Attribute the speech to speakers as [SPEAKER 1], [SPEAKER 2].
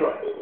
[SPEAKER 1] Detroit